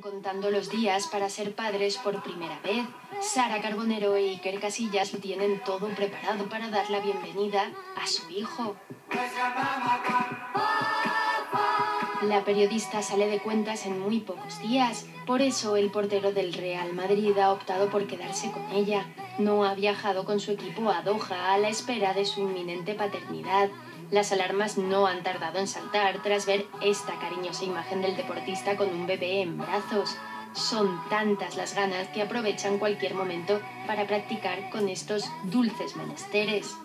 Contando los días para ser padres por primera vez. Sara Carbonero e Iker Casillas tienen todo preparado para dar la bienvenida a su hijo. La periodista sale de cuentas en muy pocos días, por eso el portero del Real Madrid ha optado por quedarse con ella. No ha viajado con su equipo a Doha a la espera de su inminente paternidad. Las alarmas no han tardado en saltar tras ver esta cariñosa imagen del deportista con un bebé en brazos. Son tantas las ganas que aprovechan cualquier momento para practicar con estos dulces menesteres.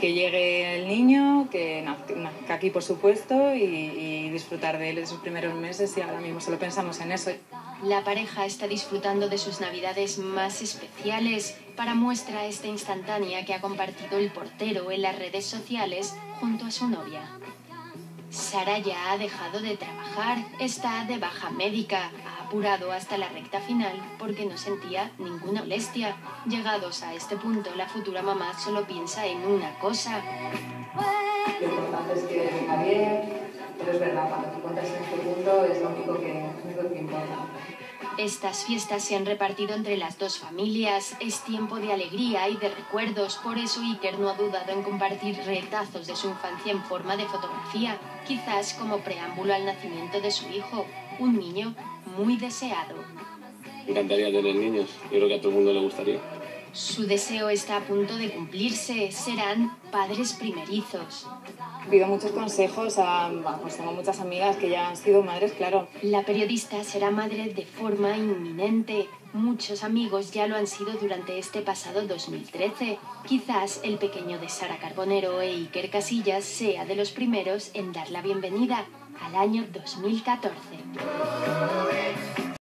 Que llegue el niño, que nazca aquí por supuesto y, disfrutar de él de sus primeros meses y ahora mismo solo pensamos en eso. La pareja está disfrutando de sus navidades más especiales. Para muestra esta instantánea que ha compartido el portero en las redes sociales junto a su novia. Sara ya ha dejado de trabajar, está de baja médica, ha apurado hasta la recta final porque no sentía ninguna molestia. Llegados a este punto, la futura mamá solo piensa en una cosa. Lo importante es que venga bien, Estas fiestas se han repartido entre las dos familias, es tiempo de alegría y de recuerdos, por eso Iker no ha dudado en compartir retazos de su infancia en forma de fotografía, quizás como preámbulo al nacimiento de su hijo, un niño muy deseado. Me encantaría tener niños, yo creo que a todo el mundo le gustaría. Su deseo está a punto de cumplirse, serán padres primerizos. Pido muchos consejos, a, pues tengo muchas amigas que ya han sido madres, claro. La periodista será madre de forma inminente. Muchos amigos ya lo han sido durante este pasado 2013. Quizás el pequeño de Sara Carbonero e Iker Casillas sea de los primeros en dar la bienvenida al año 2014.